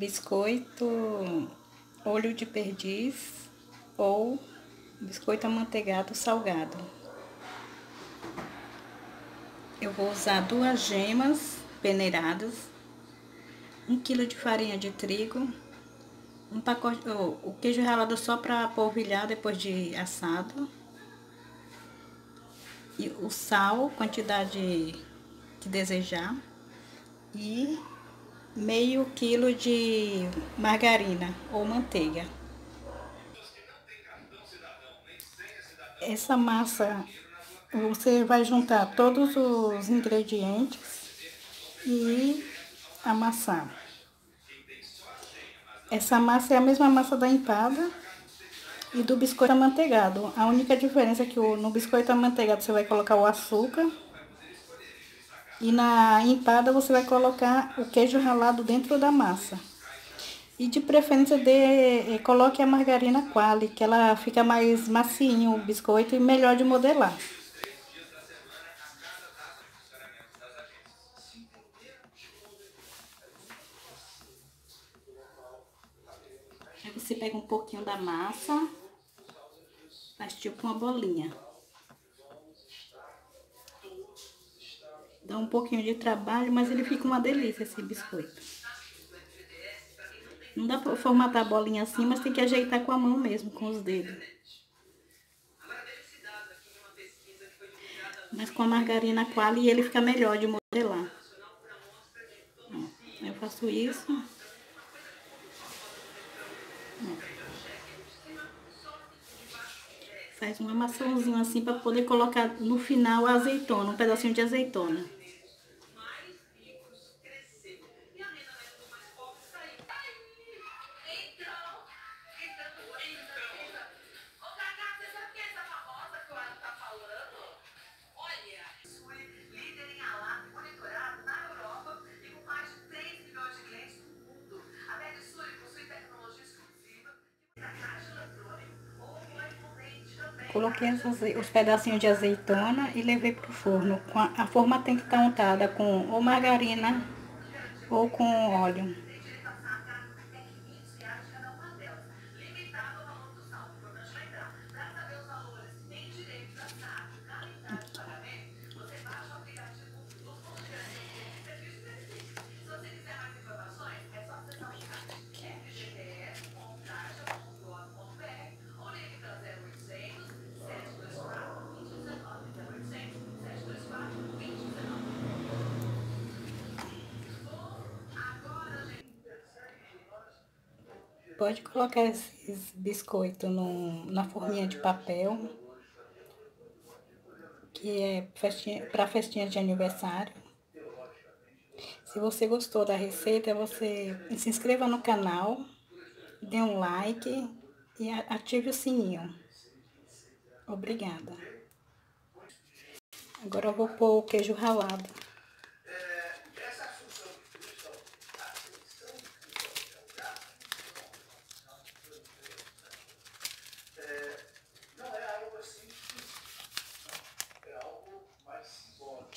biscoito olho de perdiz ou biscoito amanteigado salgado. Eu vou usar duas gemas peneiradas, um quilo de farinha de trigo, um pacote, o queijo ralado só para polvilhar depois de assado, e o sal, quantidade que desejar, e meio quilo de margarina ou manteiga. Essa massa, você vai juntar todos os ingredientes e amassar. Essa massa é a mesma massa da empada e do biscoito amanteigado. A única diferença é que no biscoito amanteigado você vai colocar o açúcar e na empada você vai colocar o queijo ralado dentro da massa. E de preferência de, eh, coloque a margarina quali, que ela fica mais macinho o biscoito e melhor de modelar. Aí você pega um pouquinho da massa, faz tipo uma bolinha. Dá um pouquinho de trabalho, mas ele fica uma delícia esse biscoito. Não dá pra formatar a bolinha assim, mas tem que ajeitar com a mão mesmo, com os dedos. Mas com a margarina quali ele fica melhor de modelar. eu faço isso. Faz uma maçãzinha assim para poder colocar no final a azeitona, um pedacinho de azeitona. Coloquei os pedacinhos de azeitona e levei pro forno. A forma tem que estar untada com ou margarina ou com óleo. Pode colocar esses biscoitos no, na forminha de papel, que é festinha, para festinha de aniversário. Se você gostou da receita, você se inscreva no canal, dê um like e ative o sininho. Obrigada. Agora eu vou pôr o queijo ralado.